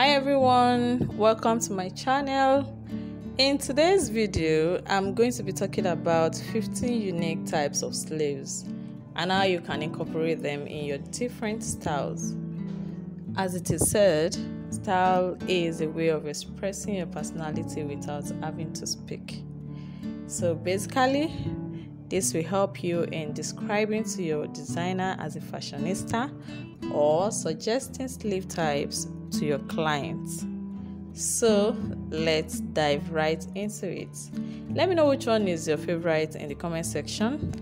hi everyone. Welcome to my channel. In today's video i'm going to be talking about 15 unique types of sleeves and how you can incorporate them in your different styles. As it is said style is a way of expressing your personality without having to speak. So basically this will help you in describing to your designer as a fashionista or suggesting sleeve types to your clients. So let's dive right into it. Let me know which one is your favorite in the comment section.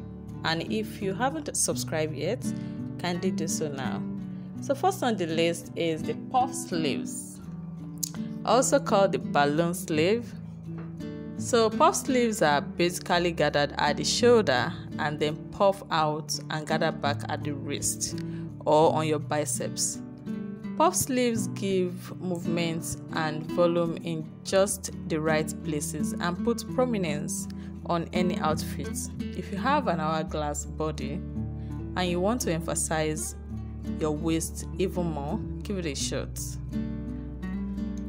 And if you haven't subscribed yet, kindly do so now. So, first on the list is the puff sleeves, also called the balloon sleeve. So, puff sleeves are basically gathered at the shoulder and then puff out and gather back at the wrist or on your biceps. Puff sleeves give movement and volume in just the right places and put prominence on any outfit. If you have an hourglass body and you want to emphasize your waist even more, give it a shot.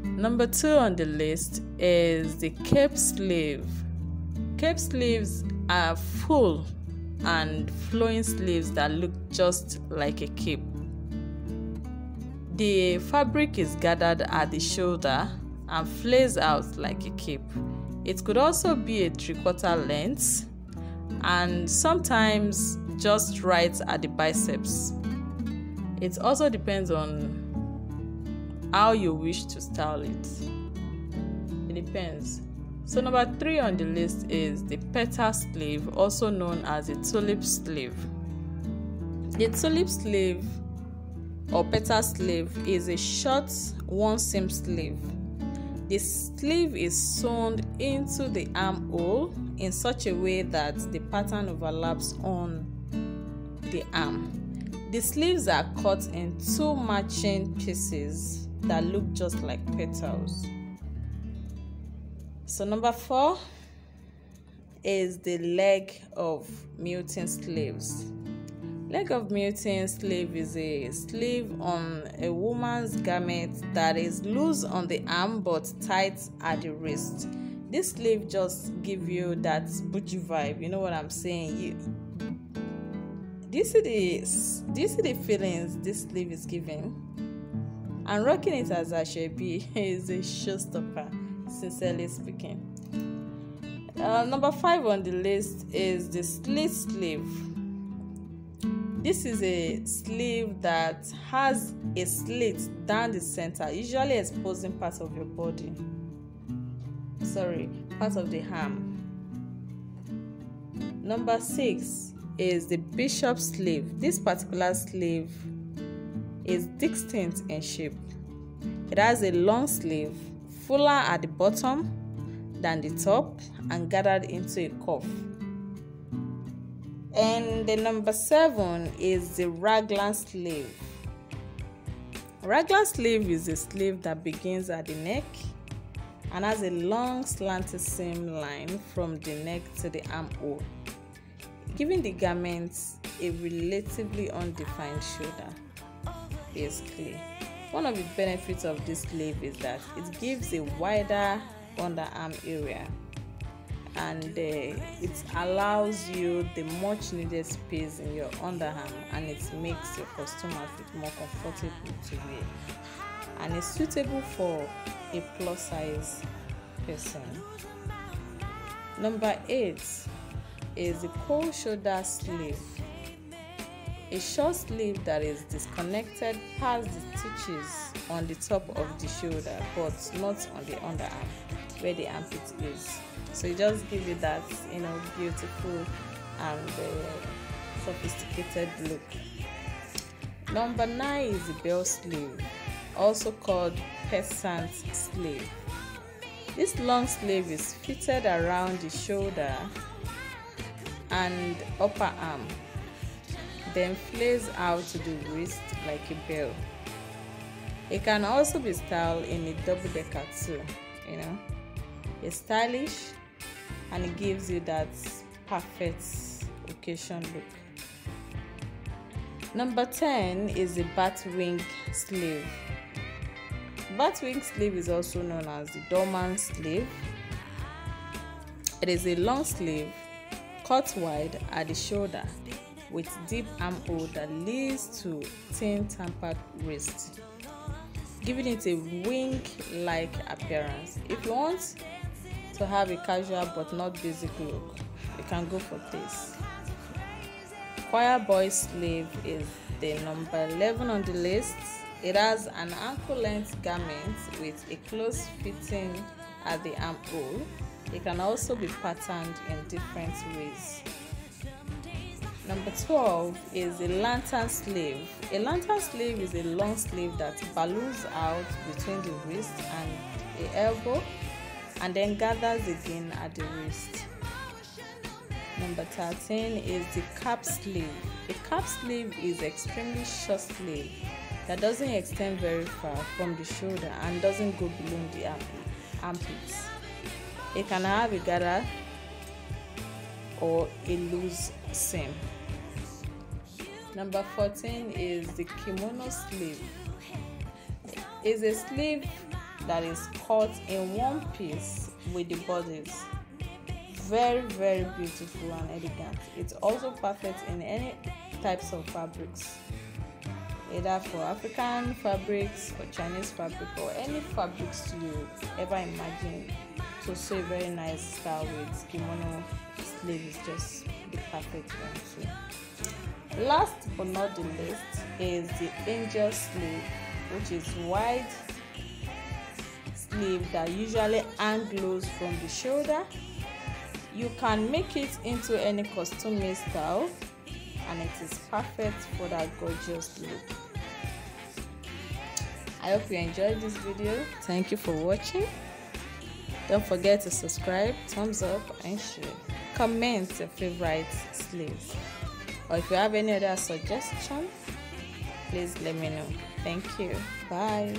Number two on the list is the cape sleeve. Cape sleeves are full and flowing sleeves that look just like a cape. The fabric is gathered at the shoulder and flares out like a cape. It could also be a three quarter length and sometimes just right at the biceps. It also depends on how you wish to style it. It depends. So, number three on the list is the petal sleeve, also known as a tulip sleeve. The tulip sleeve or petal sleeve is a short one seam sleeve. The sleeve is sewn into the armhole in such a way that the pattern overlaps on the arm. The sleeves are cut in two matching pieces that look just like petals. So, number four is the leg of mutton sleeves. Leg of mutton sleeve is a sleeve on a woman's garment that is loose on the arm but tight at the wrist. This sleeve just give you that butchy vibe. You know what I'm saying? You you see the the feelings this sleeve is giving? And rocking it as I should be is a showstopper, sincerely speaking. Uh, number five on the list is the slit sleeve this is a sleeve that has a slit down the center, usually exposing part of your body. Sorry, part of the arm. Number six is the bishop sleeve. This particular sleeve is distinct in shape. It has a long sleeve, fuller at the bottom than the top, and gathered into a cuff. And the number seven is the raglan sleeve. Raglan sleeve is a sleeve that begins at the neck and has a long slanted seam line from the neck to the armhole, giving the garment a relatively undefined shoulder. Basically, one of the benefits of this sleeve is that it gives a wider underarm area and uh, it allows you the much needed space in your underarm and it makes your costume outfit more comfortable to wear and it's suitable for a plus size person. Number eight is the cold shoulder sleeve. A short sleeve that is disconnected past the stitches on the top of the shoulder but not on the underarm where the armpit is so it just gives you that you know beautiful and uh, sophisticated look. Number nine is the bell sleeve also called peasant sleeve. This long sleeve is fitted around the shoulder and upper arm then flares out to the wrist like a bell. It can also be styled in a double decker too you know. It's stylish and it gives you that perfect occasion look. Number 10 is the bat wing sleeve. batwing sleeve is also known as the Dolman sleeve. It is a long sleeve cut wide at the shoulder with deep armhole that leads to thin tapered wrist, giving it a wing-like appearance. If you want to have a casual but not basic look, you can go for this. Choir boy sleeve is the number 11 on the list. It has an ankle length garment with a close fitting at the armhole. It can also be patterned in different ways. Number 12 is a lantern sleeve. A lantern sleeve is a long sleeve that balloons out between the wrist and the elbow and then gathers again at the wrist. Number 13 is the cap sleeve. A cap sleeve is extremely short sleeve that doesn't extend very far from the shoulder and doesn't go below the armpits. It can have a gather or a loose seam. Number 14 is the kimono sleeve. It's a sleeve that is cut in one piece with the bodice. Very, very beautiful and elegant. It's also perfect in any types of fabrics, either for African fabrics or Chinese fabric or any fabrics you ever imagine. So a very nice style with kimono sleeve is just the perfect one too. Last but not the least is the angel sleeve, which is wide sleeve that usually angles from the shoulder. You can make it into any costume style and it is perfect for that gorgeous look. I hope you enjoyed this video. Thank you for watching. Don't forget to subscribe, thumbs up and share. Comment your favorite sleeves or if you have any other suggestion please let me know thank you bye